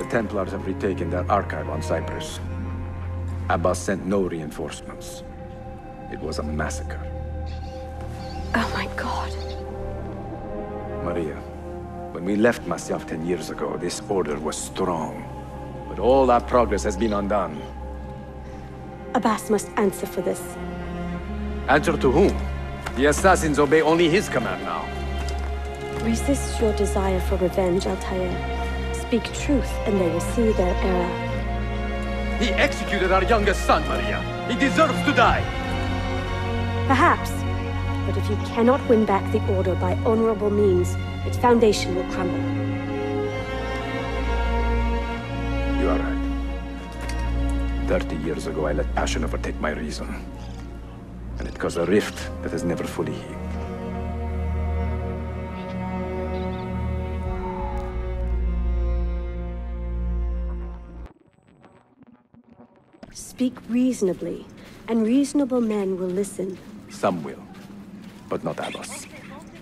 The Templars have retaken their archive on Cyprus. Abbas sent no reinforcements. It was a massacre. Oh my god. Maria, when we left Masyaf ten years ago, this order was strong. But all that progress has been undone. Abbas must answer for this. Answer to whom? The assassins obey only his command now. Resist your desire for revenge, Altair. Speak truth, and they will see their error. He executed our youngest son, Maria. He deserves to die. Perhaps. But if you cannot win back the Order by honorable means, its foundation will crumble. You are right. Thirty years ago, I let passion overtake my reason. And it caused a rift that has never fully healed. Speak reasonably, and reasonable men will listen. Some will, but not Abbas.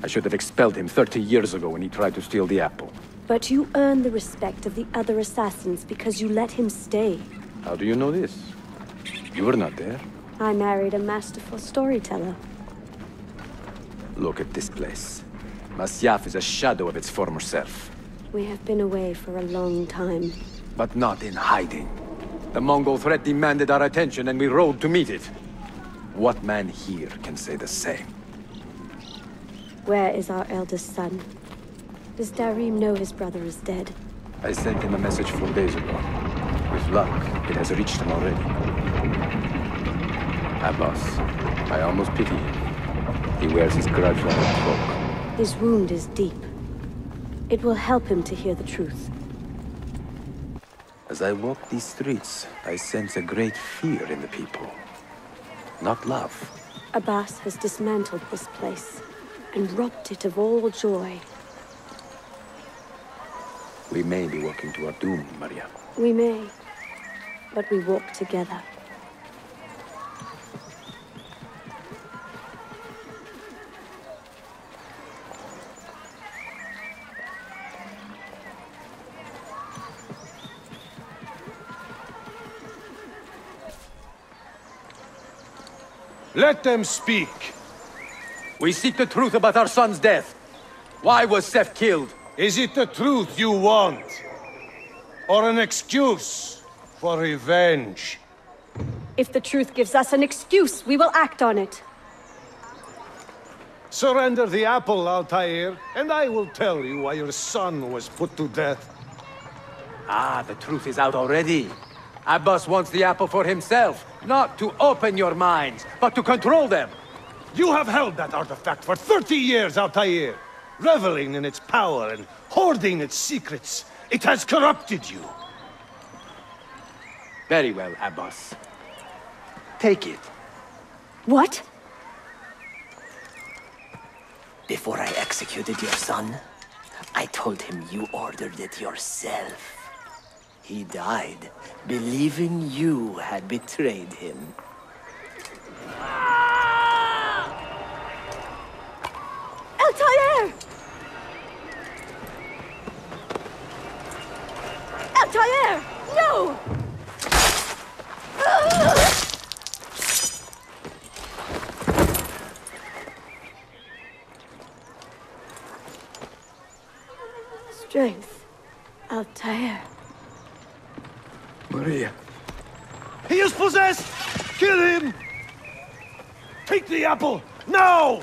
I should have expelled him 30 years ago when he tried to steal the apple. But you earn the respect of the other assassins because you let him stay. How do you know this? You were not there. I married a masterful storyteller. Look at this place. Masyaf is a shadow of its former self. We have been away for a long time. But not in hiding. The Mongol threat demanded our attention and we rode to meet it. What man here can say the same? Where is our eldest son? Does Darim know his brother is dead? I sent him a message four days ago. With luck, it has reached him already. Abbas, I almost pity him. He wears his grudge like a cloak. His wound is deep. It will help him to hear the truth. As I walk these streets, I sense a great fear in the people. Not love. Abbas has dismantled this place and robbed it of all joy. We may be walking to our doom, Maria. We may, but we walk together. Let them speak. We seek the truth about our son's death. Why was Sef killed? Is it the truth you want? Or an excuse for revenge? If the truth gives us an excuse, we will act on it. Surrender the apple, Altair, and I will tell you why your son was put to death. Ah, the truth is out already. Abbas wants the apple for himself, not to open your minds, but to control them. You have held that artifact for 30 years, Altair, reveling in its power and hoarding its secrets. It has corrupted you. Very well, Abbas. Take it. What? Before I executed your son, I told him you ordered it yourself. He died, believing you had betrayed him. No! Strength. Altair. Maria. He is possessed! Kill him! Take the apple, now!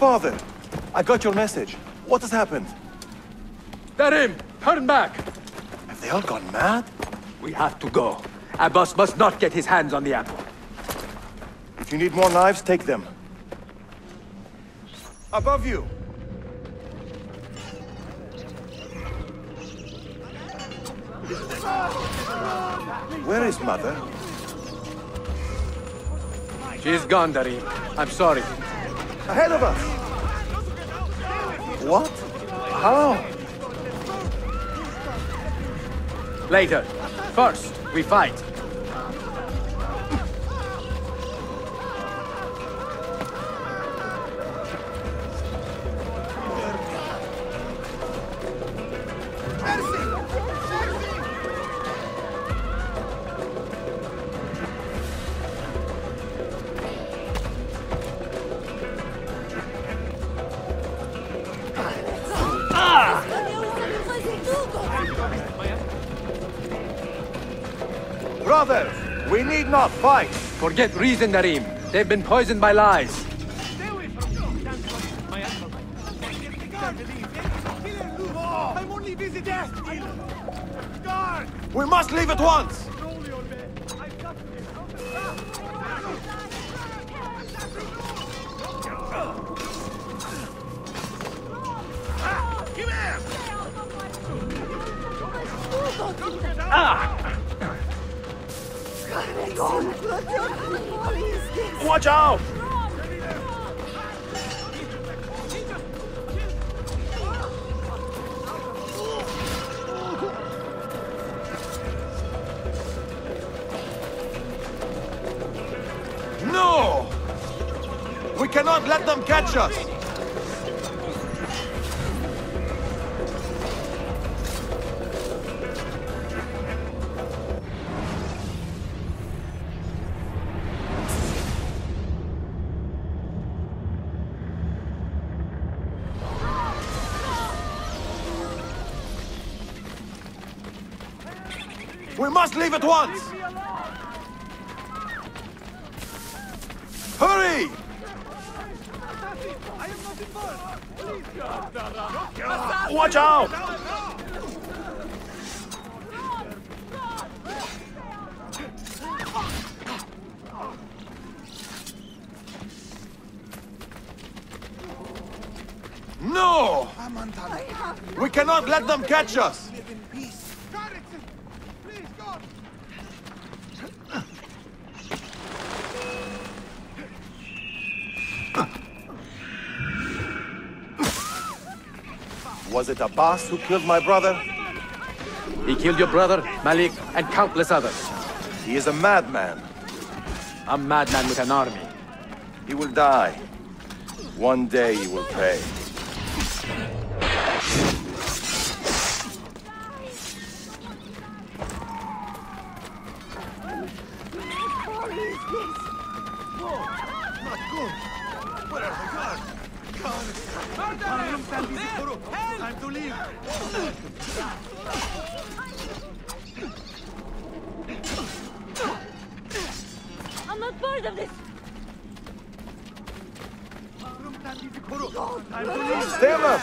Father, I got your message. What has happened? Darim, turn back! Have they all gone mad? We have to go. Abbas must not get his hands on the apple. If you need more knives, take them. Above you! Where is Mother? She's gone, Darim. I'm sorry. Ahead of us! What? How? Later. First, we fight. Brothers, we need not fight. Forget reason, Darim. They've been poisoned by lies. We must leave at once! Ah! Watch out! No! We cannot let them catch us! We must leave at once! Hurry! Watch out! No! We cannot let them catch us! Was it Abbas who killed my brother? He killed your brother, Malik, and countless others. He is a madman. A madman with an army. He will die. One day he will pay. I'm not part of this. Stand up!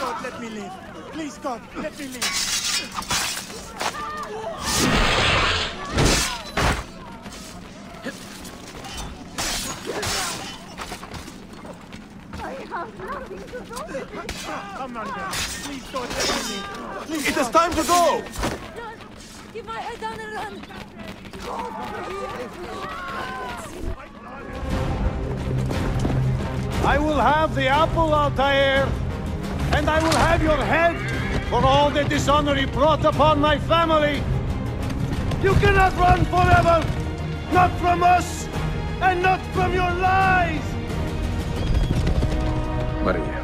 God, let me live. Please, God, let me live. Nothing to do with it. Come on, God. Please, God, let me live. Please, It is time to go! Just keep my head down and run. I will have the apple, Altair, and I will have your head for all the dishonor you brought upon my family. You cannot run forever, not from us, and not from your lies. Maria. My love.